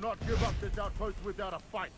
not give up this outpost without a fight.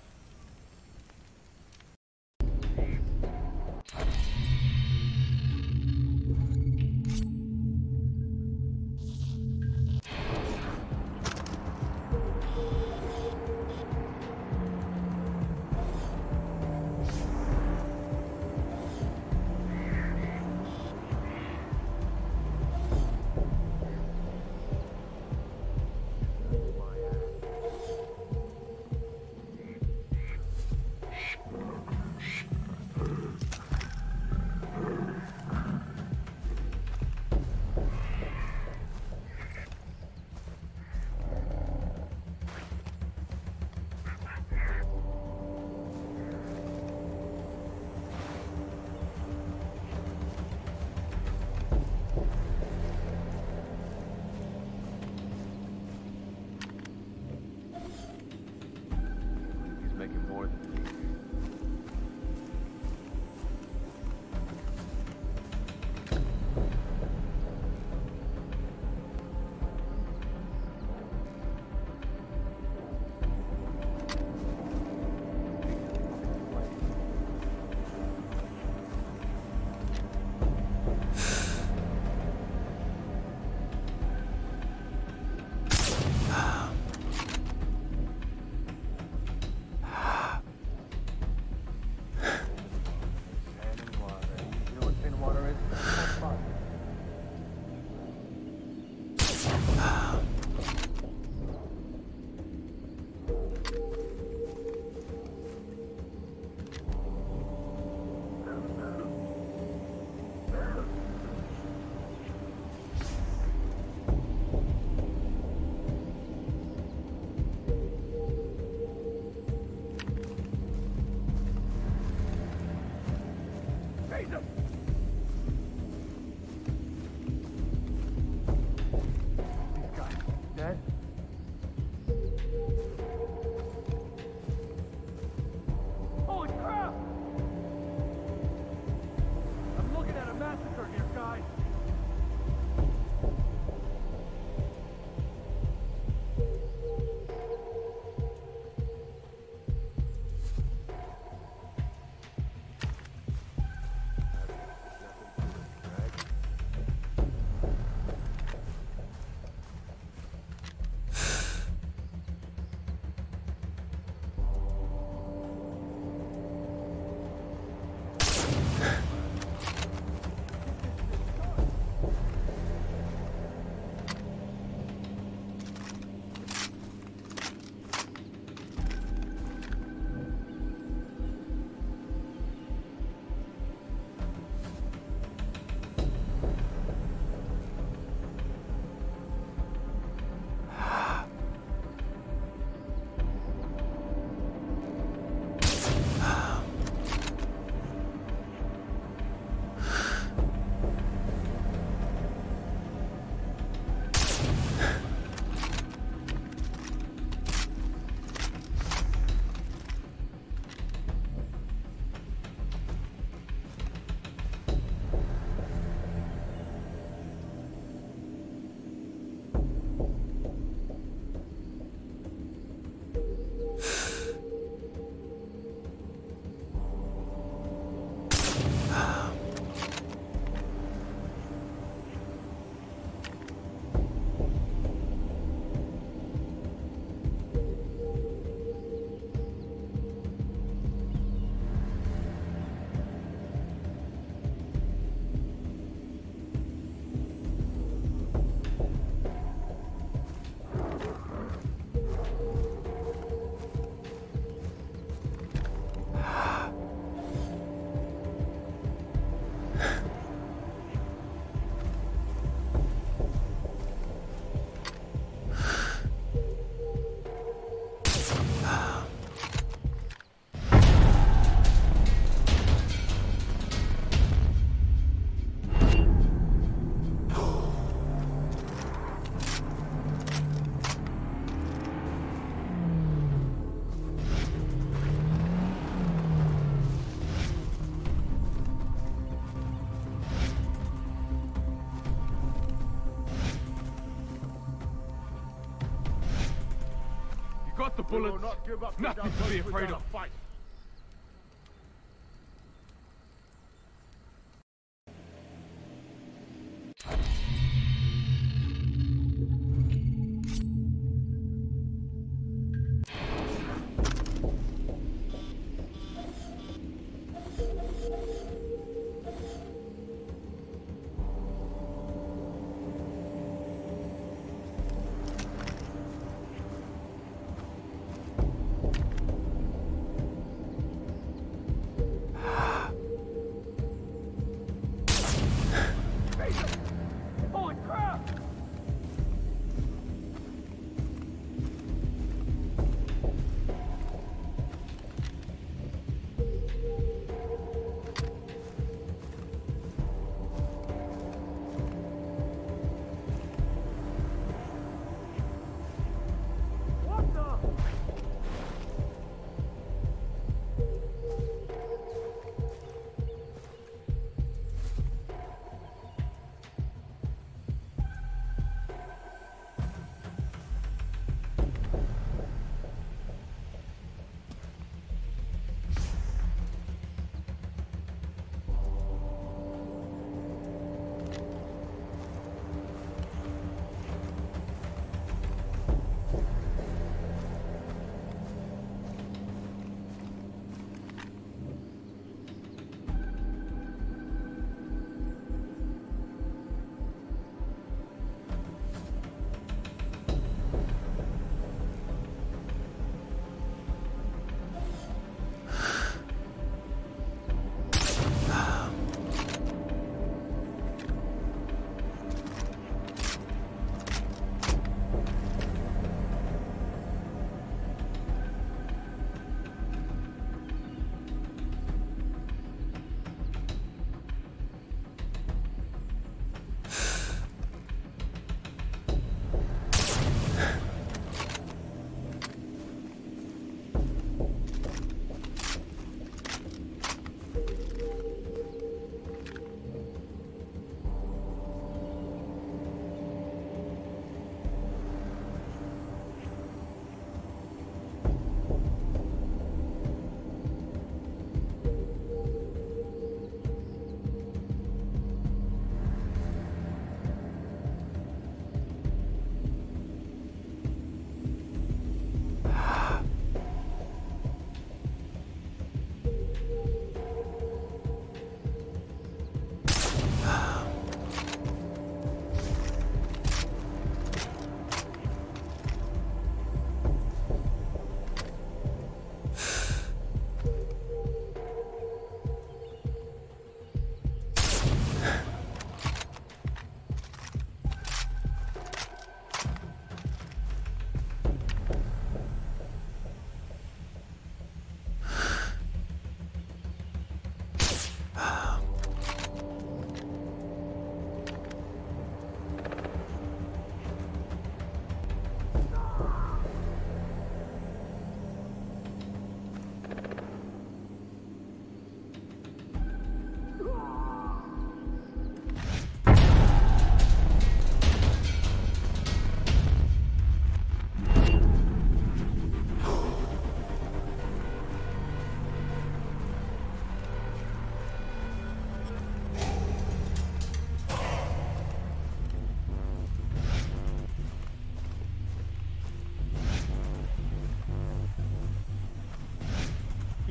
The We bullets. not give up Nothing to be afraid of.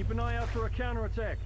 Keep an eye out for a counterattack.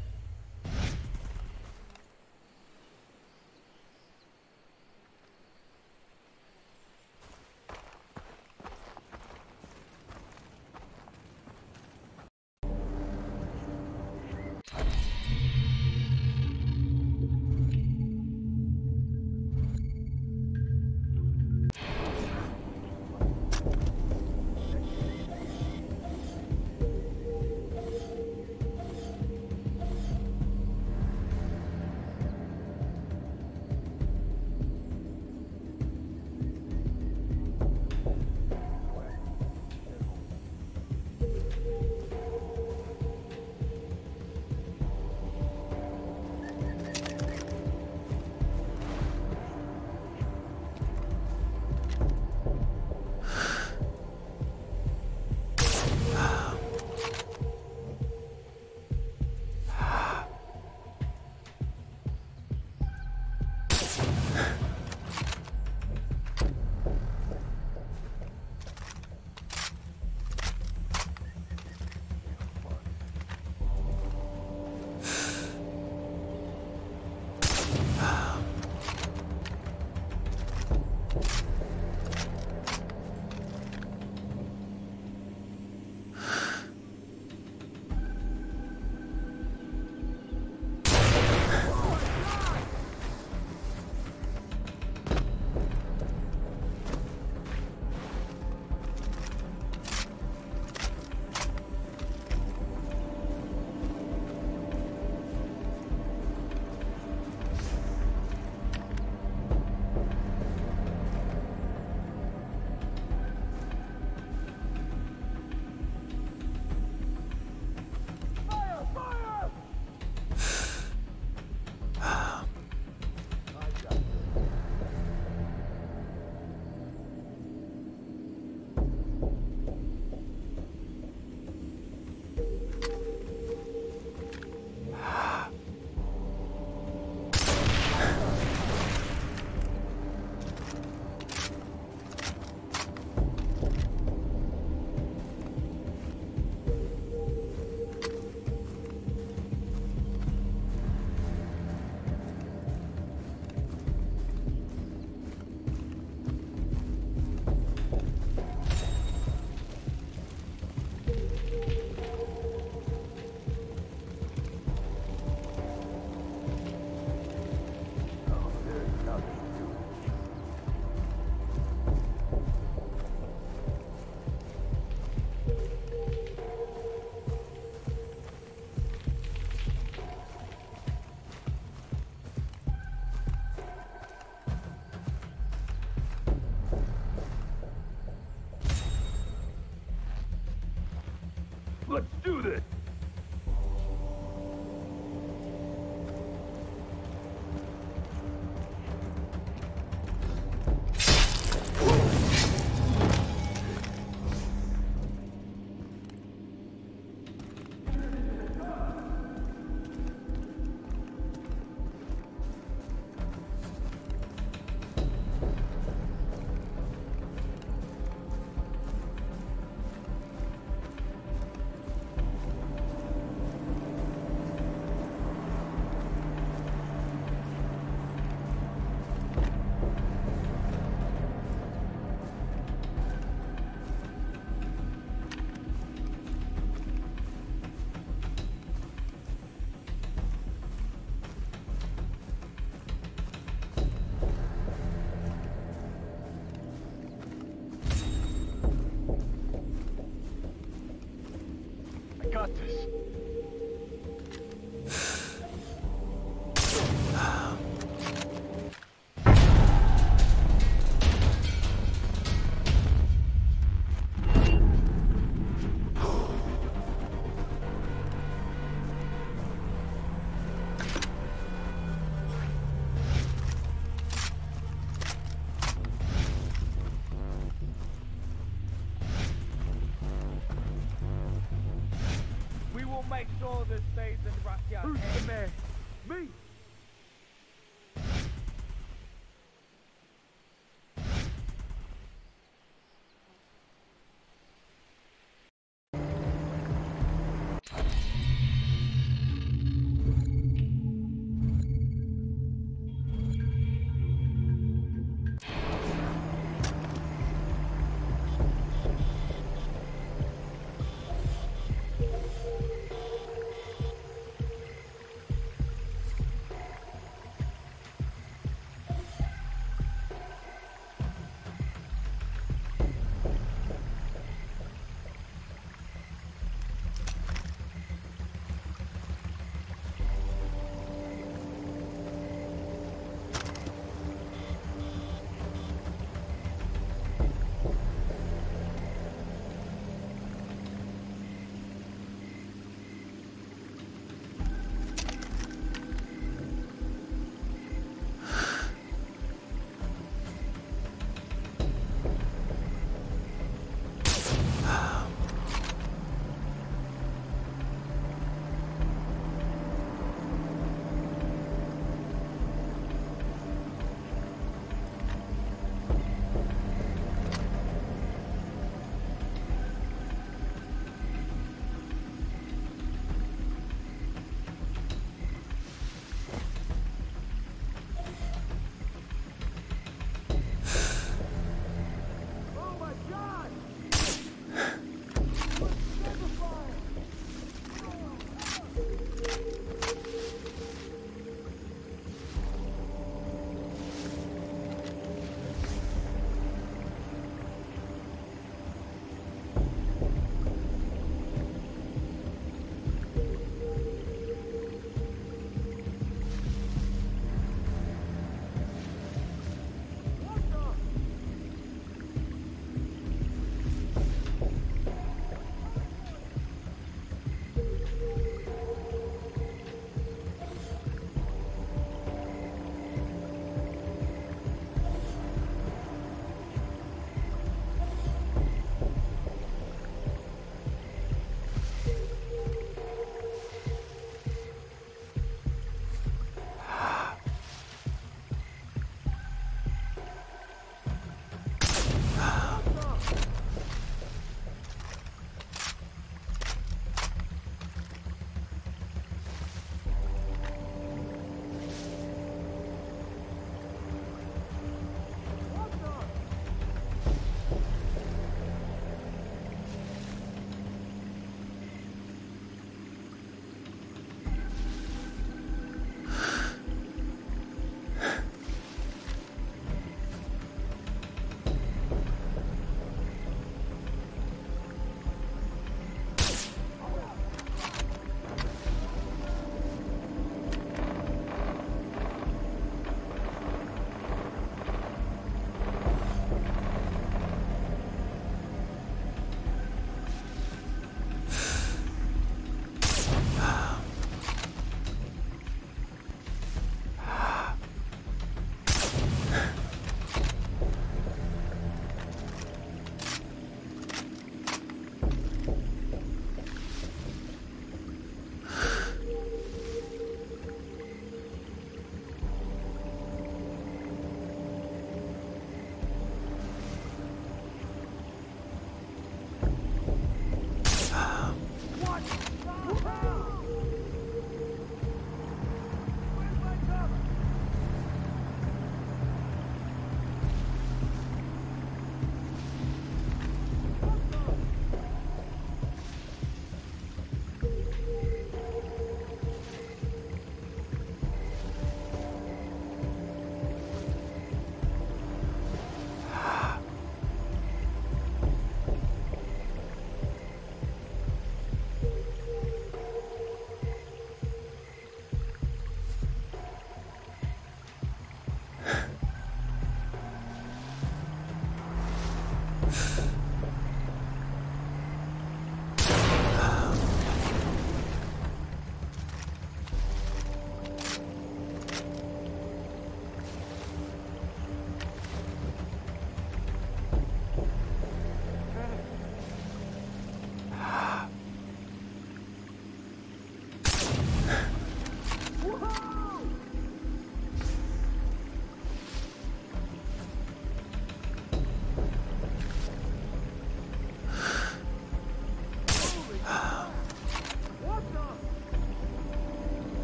got this.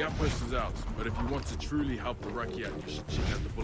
The outpost is ours, but if you want to truly help the Rakyat, you should check out the board.